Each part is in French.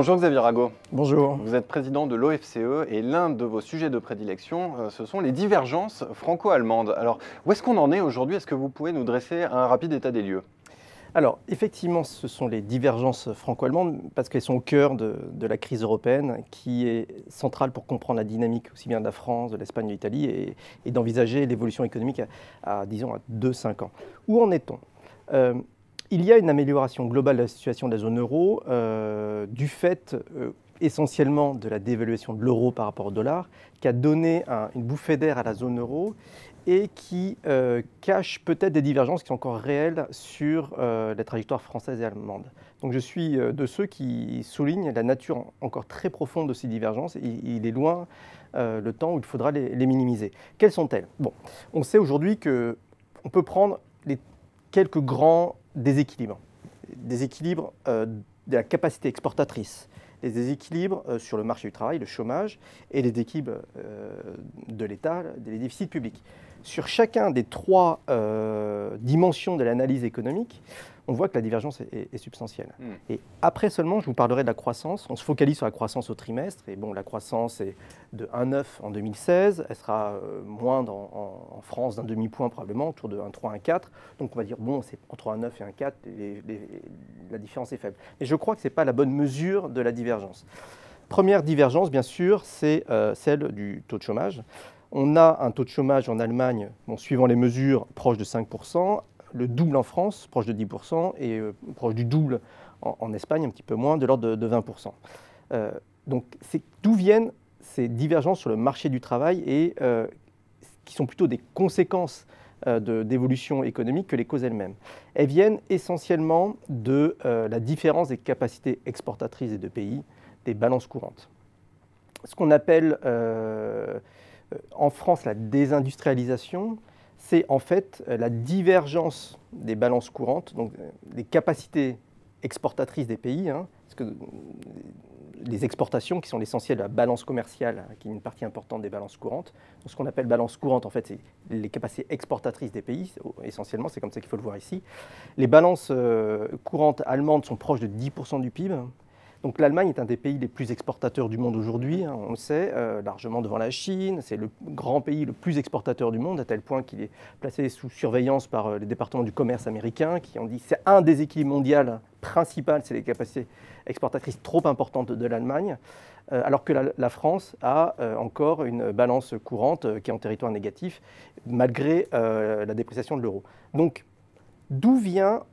Bonjour Xavier Rago. Bonjour. Vous êtes président de l'OFCE et l'un de vos sujets de prédilection, euh, ce sont les divergences franco-allemandes. Alors, où est-ce qu'on en est aujourd'hui? Est-ce que vous pouvez nous dresser un rapide état des lieux? Alors, effectivement, ce sont les divergences franco-allemandes parce qu'elles sont au cœur de, la crise européenne qui est centrale pour comprendre la dynamique aussi bien de la France, de l'Espagne, de l'Italie et, d'envisager l'évolution économique à, disons, à 2-5 ans. Où en est-on? Euh, Il y a une amélioration globale de la situation de la zone euro euh, du fait euh, essentiellement de la dévaluation de l'euro par rapport au dollar qui a donné une bouffée d'air à la zone euro et qui euh, cache peut-être des divergences qui sont encore réelles sur la trajectoire française et allemande. Donc je suis de ceux qui soulignent la nature encore très profonde de ces divergences. Et il est loin le temps où il faudra les, minimiser. Quelles sont-elles? Bon, on sait aujourd'hui qu'on peut prendre les quelques grands déséquilibres. Déséquilibres de la capacité exportatrice, les déséquilibres sur le marché du travail, le chômage, et les équilibres de l'État, les déficits publics sur chacun des trois euh, dimensions de l'analyse économique, on voit que la divergence est, substantielle. Hmm. Et après seulement, je vous parlerai de la croissance. On se focalise sur la croissance au trimestre. Et bon, la croissance est de 1,9 en 2016. Elle sera euh, moindre en, France d'un demi-point probablement, autour de 1,3, 1,4. Donc on va dire, bon, c'est entre 1,9 et 1,4, et la différence est faible. Mais je crois que ce n'est pas la bonne mesure de la divergence. Première divergence, bien sûr, c'est euh, celle du taux de chômage. On a un taux de chômage en Allemagne, suivant les mesures, proche de 5%, le double en France, proche de 10%, et euh, proche du double en, Espagne, un petit peu moins, de l'ordre de, 20%. Euh, donc d'où viennent ces divergences sur le marché du travail et euh, qui sont plutôt des conséquences d'évolution économique que les causes elles-mêmes? Elles viennent essentiellement de la différence des capacités exportatrices des deux pays, des balances courantes. Ce qu'on appelle en France, la désindustrialisation, c'est en fait euh, la divergence des balances courantes, donc euh, des capacités exportatrices des pays, hein, parce que les exportations qui sont l'essentiel de la balance commerciale, qui est une partie importante des balances courantes. ce qu'on appelle balance courante, en fait, c'est les capacités exportatrices des pays, essentiellement, c'est comme ça qu'il faut le voir ici. Les balances courantes allemandes sont proches de 10% du PIB, donc l'Allemagne est un des pays les plus exportateurs du monde aujourd'hui, hein, on le sait, euh, largement devant la Chine. C'est le grand pays le plus exportateur du monde, à tel point qu'il est placé sous surveillance par euh, les départements du commerce américains, qui ont dit c'est un des équilibres mondiaux principal, c'est les capacités exportatrices trop importantes de l'Allemagne, euh, alors que la, France a encore une balance courante qui est en territoire négatif, malgré la dépréciation de l'euro. Donc, d'où vient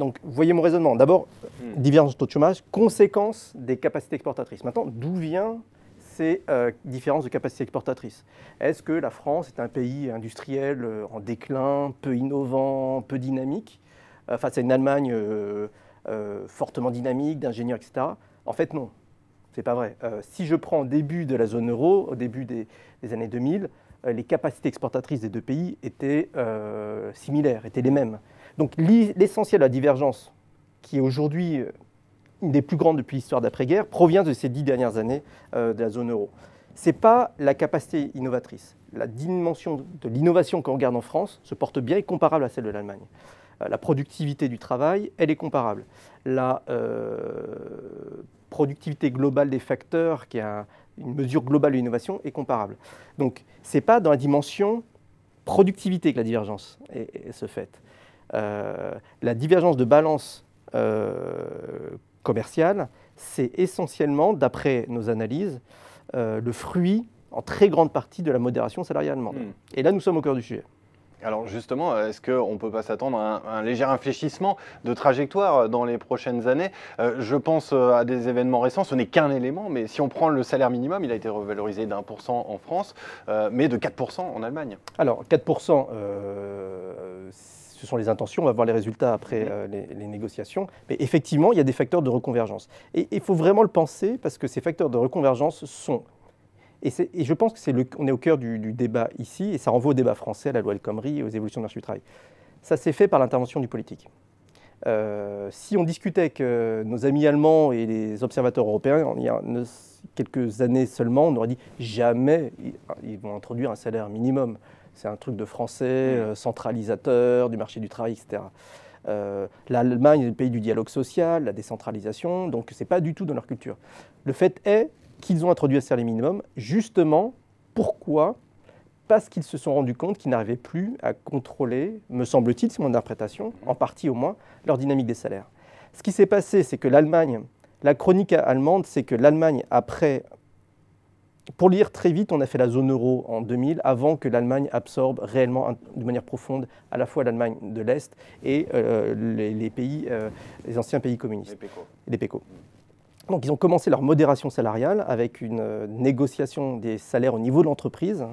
donc, voyez mon raisonnement. D'abord, hmm. divergence taux de chômage, conséquence des capacités exportatrices. Maintenant, d'où vient ces euh, différences de capacités exportatrices? Est-ce que la France est un pays industriel euh, en déclin, peu innovant, peu dynamique, euh, face à une Allemagne fortement dynamique, d'ingénieurs, etc. En fait, non. C'est pas vrai. si je prends au début de la zone euro, au début des, des années 2000, les capacités exportatrices des deux pays étaient similaires, étaient les mêmes. Donc l'essentiel de la divergence, qui est aujourd'hui euh, une des plus grandes depuis l'histoire d'après-guerre, provient de ces dix dernières années euh, de la zone euro. Ce n'est pas la capacité innovatrice. La dimension de l'innovation qu'on regarde en France se porte bien et comparable à celle de l'Allemagne. Euh, la productivité du travail, elle est comparable. La productivité globale des facteurs, qui est une mesure globale de l'innovation, est comparable. Donc ce n'est pas dans la dimension productivité que la divergence se fait. Euh, la divergence de balance euh, commerciale, c'est essentiellement, d'après nos analyses, euh, le fruit en très grande partie de la modération salariale allemande. Hmm. Et là, nous sommes au cœur du sujet. Alors justement, est-ce qu'on ne peut pas s'attendre à un, léger infléchissement de trajectoire dans les prochaines années? Je pense à des événements récents, ce n'est qu'un élément, mais si on prend le salaire minimum, il a été revalorisé d'un pour cent en France, mais de 4% en Allemagne. Alors 4%, ce sont les intentions, on va voir les résultats après euh, les, négociations. Mais effectivement, il y a des facteurs de reconvergence. Et il faut vraiment le penser parce que ces facteurs de reconvergence sont... Et, je pense qu'on est, est au cœur du, débat ici, et ça renvoie au débat français, à la loi El Khomri et aux évolutions de marché du travail. Ça s'est fait par l'intervention du politique. Euh, si on discutait avec euh, nos amis allemands et les observateurs européens, il y a quelques années seulement, on aurait dit jamais ils vont introduire un salaire minimum c'est un truc de français, euh, centralisateur du marché du travail, etc. L'Allemagne est le pays du dialogue social, la décentralisation, donc ce n'est pas du tout dans leur culture. Le fait est qu'ils ont introduit un salaire minimum, justement, pourquoi? Parce qu'ils se sont rendus compte qu'ils n'arrivaient plus à contrôler, me semble-t-il, c'est mon interprétation, en partie au moins, leur dynamique des salaires. Ce qui s'est passé, c'est que l'Allemagne, la chronique allemande, c'est que l'Allemagne, après, pour lire très vite, on a fait la zone euro en 2000, avant que l'Allemagne absorbe réellement, de manière profonde, à la fois l'Allemagne de l'Est et euh, les, pays, euh, les anciens pays communistes. Les PECO. Donc ils ont commencé leur modération salariale avec une euh, négociation des salaires au niveau de l'entreprise,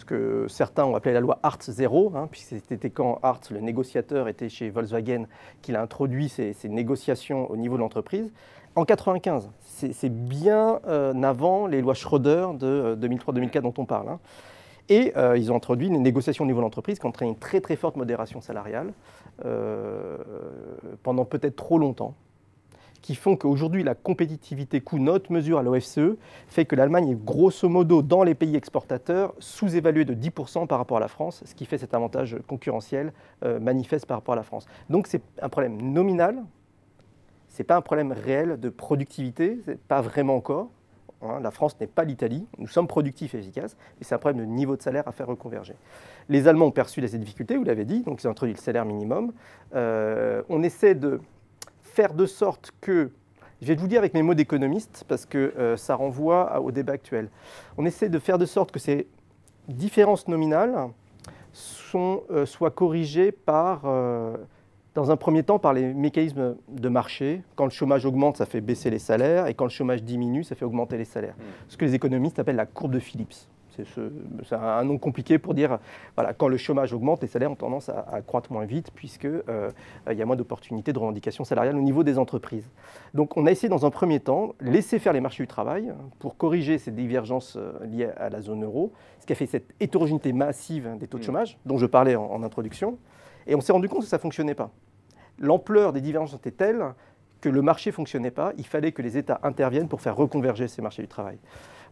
ce que certains ont appelé la loi Hartz 0, hein, puisque c'était quand Hartz, le négociateur, était chez Volkswagen, qu'il a introduit ces, négociations au niveau de l'entreprise. En 1995, c'est bien euh, avant les lois Schroeder de 2003-2004 euh, dont on parle. Hein. Et euh, ils ont introduit une négociation au niveau de l'entreprise qui a entraîné une très très forte modération salariale pendant peut-être trop longtemps qui font qu'aujourd'hui la compétitivité coût note mesure à l'OFCE fait que l'Allemagne est grosso modo dans les pays exportateurs sous-évaluée de 10% par rapport à la France, ce qui fait cet avantage concurrentiel euh, manifeste par rapport à la France. Donc c'est un problème nominal, ce n'est pas un problème réel de productivité, pas vraiment encore. Hein. la France n'est pas l'Italie, nous sommes productifs et efficaces, mais c'est un problème de niveau de salaire à faire reconverger. Les Allemands ont perçu ces difficultés, vous l'avez dit, donc ils ont introduit le salaire minimum. Euh, on essaie de faire de sorte que, je vais vous dire avec mes mots d'économiste, parce que euh, ça renvoie au débat actuel, on essaie de faire de sorte que ces différences nominales sont, euh, soient corrigées par, euh, dans un premier temps par les mécanismes de marché. Quand le chômage augmente, ça fait baisser les salaires, et quand le chômage diminue, ça fait augmenter les salaires. Mmh. Ce que les économistes appellent la courbe de Phillips. C'est un nom compliqué pour dire, voilà, quand le chômage augmente, les salaires ont tendance à, croître moins vite puisqu'il euh, y a moins d'opportunités de revendication salariale au niveau des entreprises. Donc on a essayé dans un premier temps laisser faire les marchés du travail pour corriger ces divergences euh, liées à la zone euro, ce qui a fait cette hétérogénéité massive des taux de mmh. chômage dont je parlais en, en introduction. Et on s'est rendu compte que ça ne fonctionnait pas. L'ampleur des divergences était telle que le marché ne fonctionnait pas, il fallait que les États interviennent pour faire reconverger ces marchés du travail.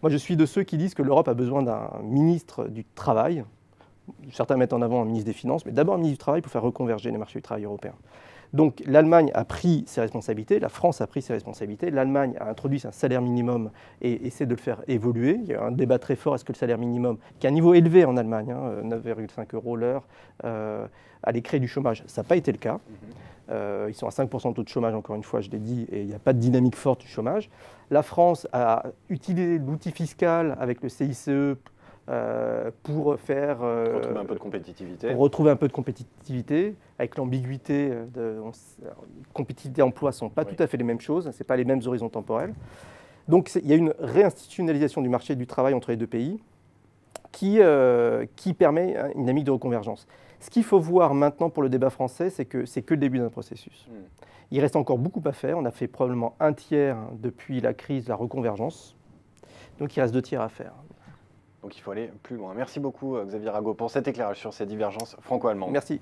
Moi, je suis de ceux qui disent que l'Europe a besoin d'un ministre du Travail. Certains mettent en avant un ministre des Finances, mais d'abord un ministre du Travail pour faire reconverger les marchés du travail européens. Donc l'Allemagne a pris ses responsabilités, la France a pris ses responsabilités, l'Allemagne a introduit un salaire minimum et essaie de le faire évoluer. Il y a un débat très fort, est-ce que le salaire minimum, qui est un niveau élevé en Allemagne, 9,5 hein, euros l'heure, euh, allait créer du chômage Ça n'a pas été le cas. Mhm. Euh, ils sont à 5% de taux de chômage, encore une fois, je l'ai dit, et il n'y a pas de dynamique forte du chômage. La France a utilisé l'outil fiscal avec le CICE euh, pour faire... Euh, retrouver un peu de compétitivité. Pour retrouver un peu de compétitivité, avec l'ambiguïté de... compétitivité et emploi ne sont pas tout à fait les mêmes choses, ce pas les mêmes horizons temporels. Donc il y a une réinstitutionnalisation du marché du travail entre les deux pays qui, qui permet une dynamique de reconvergence. Ce qu'il faut voir maintenant pour le débat français, c'est que c'est que le début d'un processus. Hmm. Il reste encore beaucoup à faire. On a fait probablement un tiers depuis la crise, la reconvergence. Donc il reste deux tiers à faire. Donc il faut aller plus loin. Merci beaucoup euh, Xavier Rago pour cet éclairage sur ces divergences franco-allemandes. Merci.